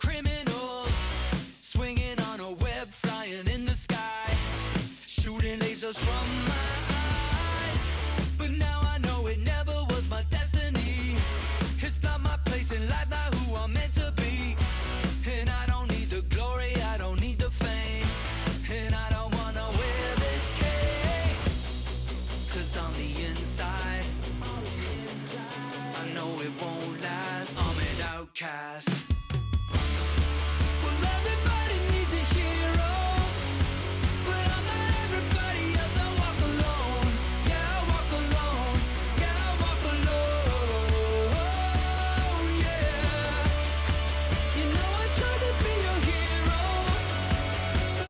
criminals swinging on a web flying in the sky shooting lasers from my eyes. But now i know it never was my destiny. It's not my place in life not who i'm meant to be. And i don't need the glory i don't need the fame. And i don't wanna wear this cape cause on the inside. I know it won't last. I'm an outcast.